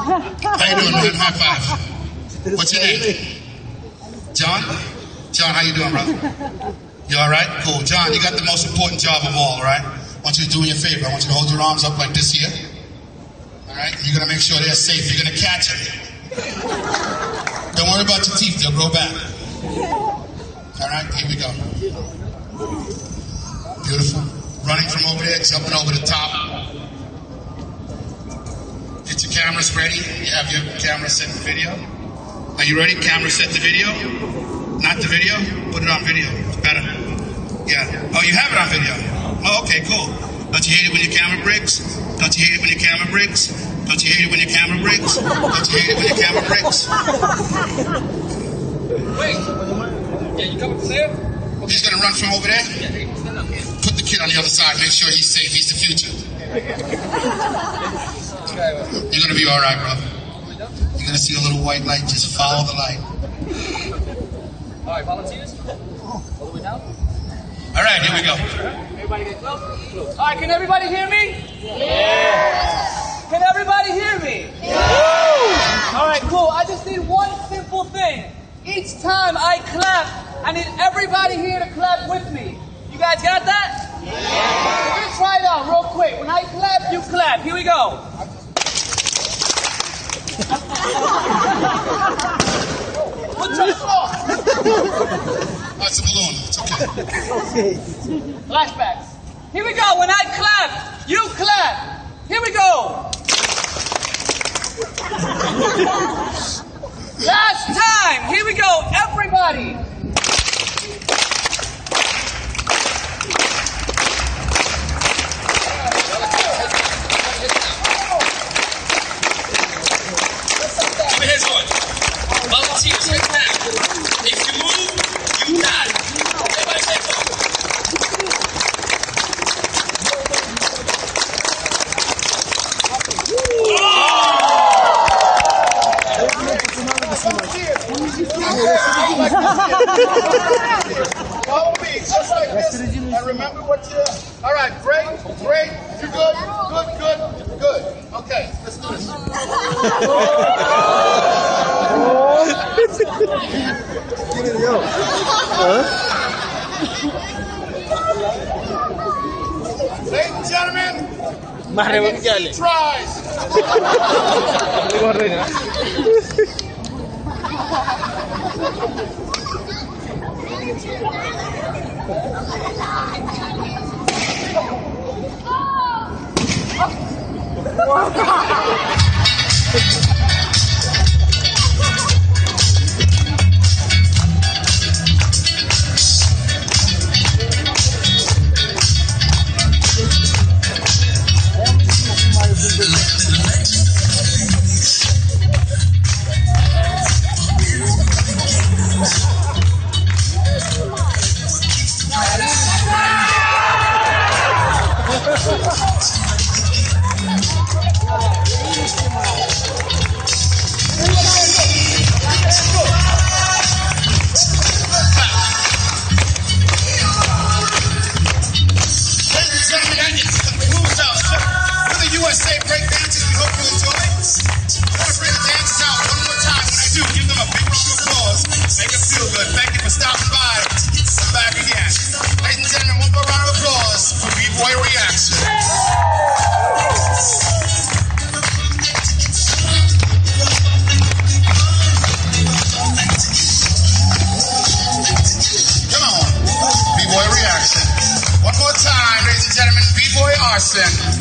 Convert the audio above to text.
How you doing, man? High five. What's your name? John? John, how you doing, brother? You all right? Cool. John, you got the most important job of all, right? I want you to do me a favor. I want you to hold your arms up like this here. All right? You're going to make sure they're safe. You're going to catch it. Don't worry about your teeth. They'll grow back. All right? Here we go. Beautiful. Running from over there, jumping over the top. Get your cameras ready. You have your camera set to video. Are you ready? Camera set to video. Not the video? Put it on video. It's better. Yeah. Oh, you have it on video. Oh, okay, cool. Don't you hate it when your camera breaks? Don't you hate it when your camera breaks? Don't you hate it when your camera breaks? Don't you hate it when your camera breaks? Wait. Yeah, you coming from there? He's gonna run from over there. Yeah, stand up. Put the kid on the other side. Make sure he's safe. He's the future. You're gonna be all right, brother. You're gonna see a little white light. Just follow the light. All right, volunteers. All the way down. All right, here we go. Everybody get close. All right, can everybody hear me? Yeah. Can everybody hear me? Yeah. All right, cool. I just need one simple thing. Each time I clap, I need everybody here to clap with me. You guys got that? Yeah. We're gonna try it out real quick. When I clap. Here we go. Put your That's a balloon. It's okay. Flashbacks. Here we go. When I clap, you clap. Here we go. Last time. Here we go. Everybody. Put your hands on. Volunteers right now. If you move, you die. Everybody say so. Follow me, just like this. And remember what you. All right, great, great. You're good, good, good, good. Okay, let's do this. Ladies and gentlemen, tries. boy reaction. Come on. B-boy reaction. One more time, ladies and gentlemen. B-boy arson.